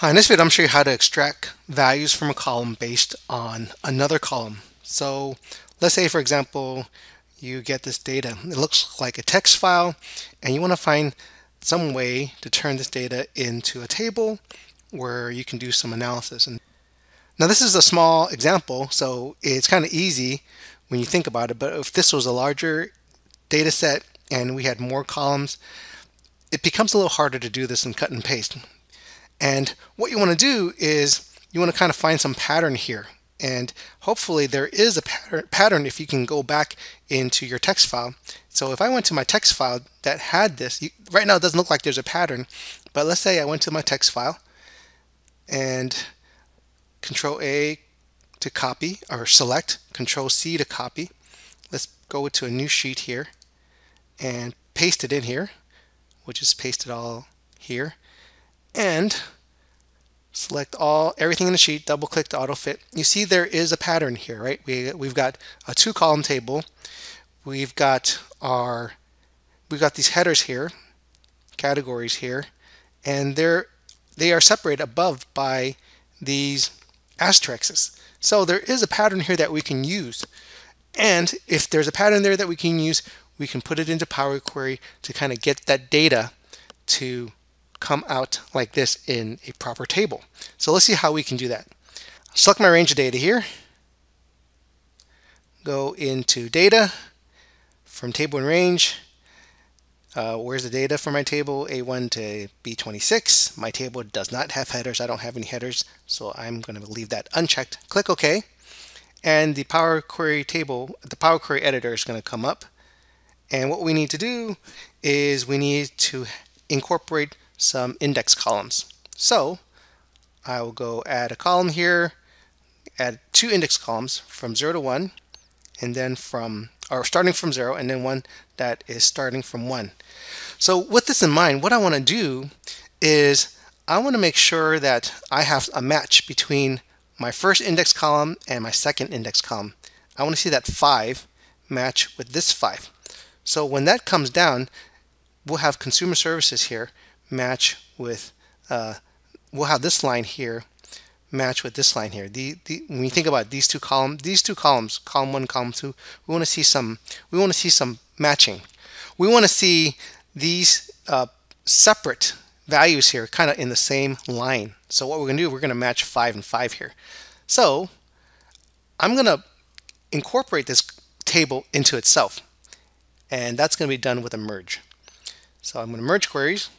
Hi, in this video I'm show you how to extract values from a column based on another column. So let's say for example you get this data. It looks like a text file and you want to find some way to turn this data into a table where you can do some analysis. And now this is a small example so it's kind of easy when you think about it but if this was a larger data set and we had more columns it becomes a little harder to do this in cut and paste. And what you want to do is you want to kind of find some pattern here. And hopefully there is a pattern if you can go back into your text file. So if I went to my text file that had this, you, right now it doesn't look like there's a pattern, but let's say I went to my text file and control A to copy or select, control C to copy. Let's go to a new sheet here and paste it in here. We'll just paste it all here and select all everything in the sheet double click to auto fit you see there is a pattern here right? We, we've got a two column table. We've got our we've got these headers here categories here and they're they are separated above by these asterisks. So there is a pattern here that we can use. And if there's a pattern there that we can use we can put it into Power Query to kind of get that data to come out like this in a proper table. So let's see how we can do that. Select my range of data here. Go into data from table and range. Uh, where's the data for my table? A1 to B26. My table does not have headers. I don't have any headers, so I'm going to leave that unchecked. Click OK. And the Power Query table, the Power Query editor is going to come up. And what we need to do is we need to incorporate some index columns. So I will go add a column here, add two index columns from 0 to 1, and then from, or starting from 0, and then one that is starting from 1. So with this in mind, what I want to do is I want to make sure that I have a match between my first index column and my second index column. I want to see that 5 match with this 5. So when that comes down, we'll have consumer services here match with, uh, we'll have this line here match with this line here. The, the, when you think about these two columns, these two columns, column one, column two, we want to see some, we want to see some matching. We want to see these uh, separate values here kind of in the same line. So what we're going to do, we're going to match 5 and 5 here. So I'm going to incorporate this table into itself. And that's going to be done with a merge. So I'm going to merge queries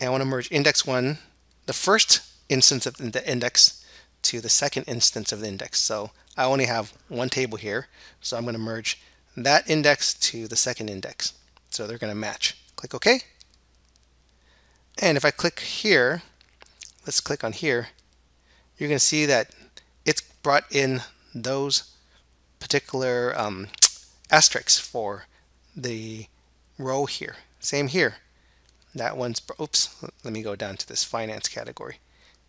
and I want to merge index 1, the first instance of the index, to the second instance of the index. So I only have one table here, so I'm going to merge that index to the second index. So they're going to match. Click OK. And if I click here, let's click on here, you're going to see that it's brought in those particular um, asterisks for the row here. Same here. That one's, oops, let me go down to this finance category.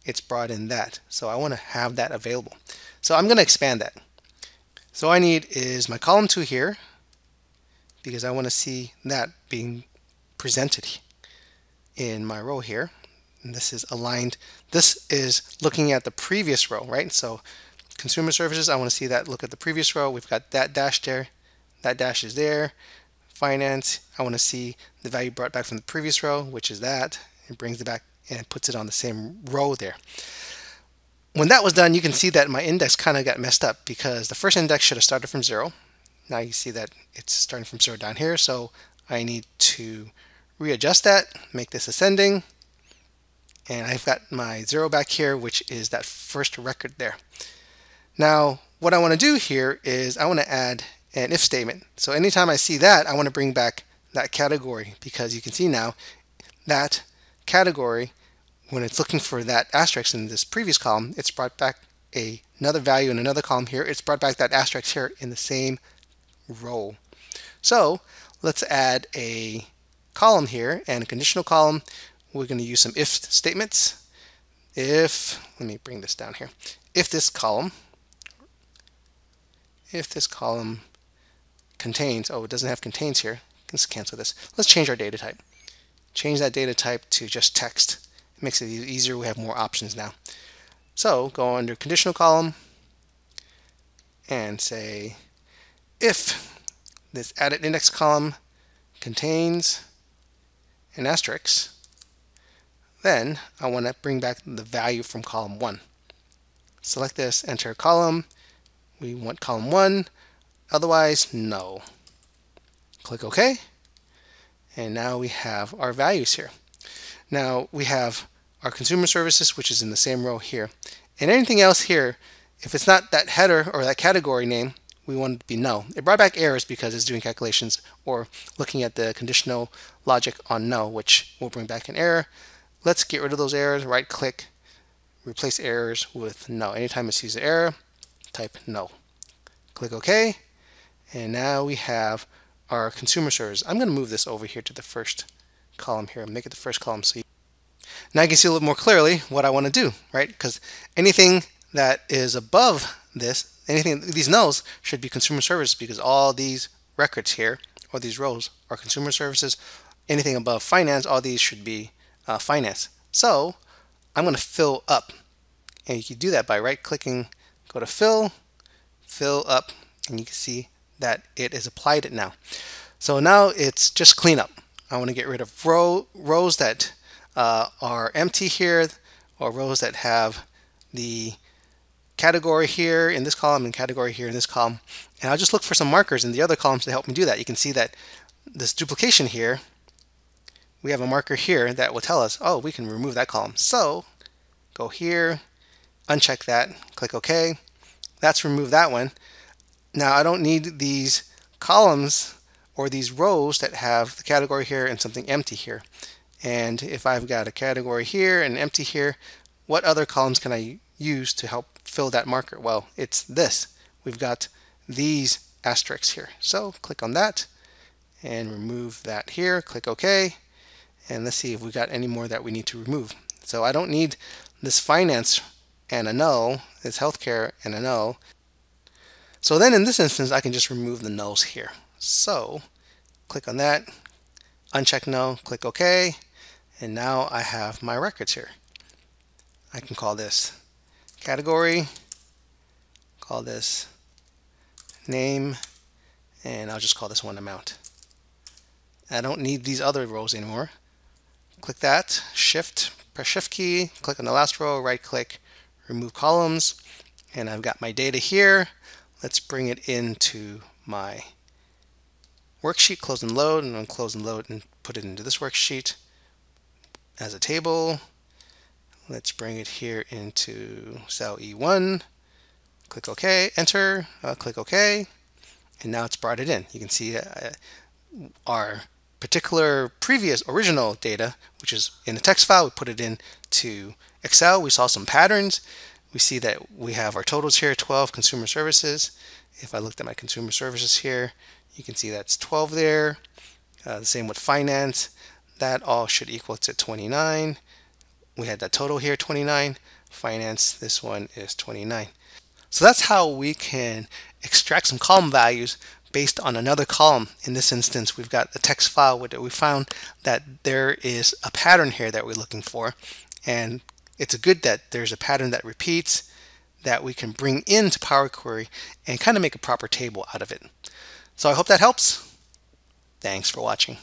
It's brought in that. So I want to have that available. So I'm going to expand that. So I need is my column 2 here because I want to see that being presented in my row here. And this is aligned. This is looking at the previous row, right? So consumer services, I want to see that look at the previous row. We've got that dash there. That dash is there finance, I want to see the value brought back from the previous row, which is that. It brings it back and puts it on the same row there. When that was done, you can see that my index kind of got messed up because the first index should have started from zero. Now you see that it's starting from zero down here, so I need to readjust that, make this ascending, and I've got my zero back here, which is that first record there. Now, what I want to do here is I want to add an if statement. So anytime I see that, I want to bring back that category because you can see now that category, when it's looking for that asterisk in this previous column, it's brought back a, another value in another column here. It's brought back that asterisk here in the same row. So let's add a column here and a conditional column. We're going to use some if statements. If, let me bring this down here. If this column, if this column contains, oh, it doesn't have contains here. Let's cancel this. Let's change our data type. Change that data type to just text. It makes it easier. We have more options now. So go under conditional column and say if this added index column contains an asterisk, then I want to bring back the value from column 1. Select this, enter column. We want column 1, otherwise null. Click OK. And now we have our values here. Now we have our consumer services, which is in the same row here. And anything else here, if it's not that header or that category name, we want it to be null. It brought back errors because it's doing calculations or looking at the conditional logic on null, which will bring back an error. Let's get rid of those errors, right click, replace errors with null. Anytime it sees an error, type null. Click OK, and now we have our consumer service. I'm going to move this over here to the first column here, make it the first column so now you can see a little more clearly what I want to do, right? Because anything that is above this, anything these nulls should be consumer services because all these records here or these rows are consumer services. Anything above finance, all these should be uh, finance. So I'm going to fill up. And you can do that by right clicking, go to fill, fill up, and you can see that it is applied it now. So now it's just cleanup. I want to get rid of row, rows that uh, are empty here or rows that have the category here in this column and category here in this column. And I'll just look for some markers in the other columns to help me do that. You can see that this duplication here, we have a marker here that will tell us, oh, we can remove that column. So go here, uncheck that, click OK. That's remove that one. Now I don't need these columns or these rows that have the category here and something empty here. And if I've got a category here and empty here, what other columns can I use to help fill that marker? Well, it's this. We've got these asterisks here. So click on that and remove that here. Click OK. And let's see if we've got any more that we need to remove. So I don't need this finance and a null, this healthcare and a null. So then in this instance, I can just remove the nulls here. So click on that, uncheck null, click OK, and now I have my records here. I can call this category, call this name, and I'll just call this one amount. I don't need these other rows anymore. Click that, shift, press shift key, click on the last row, right click, remove columns, and I've got my data here. Let's bring it into my worksheet, close and load, and then close and load and put it into this worksheet as a table. Let's bring it here into cell E1. Click OK, enter, uh, click OK, and now it's brought it in. You can see uh, our particular previous original data, which is in the text file, we put it into Excel. We saw some patterns. We see that we have our totals here, 12 consumer services. If I looked at my consumer services here, you can see that's 12 there. Uh, the same with finance. That all should equal to 29. We had that total here, 29. Finance, this one is 29. So that's how we can extract some column values based on another column. In this instance, we've got the text file where we found that there is a pattern here that we're looking for. And it's a good that there's a pattern that repeats that we can bring into Power Query and kind of make a proper table out of it. So I hope that helps. Thanks for watching.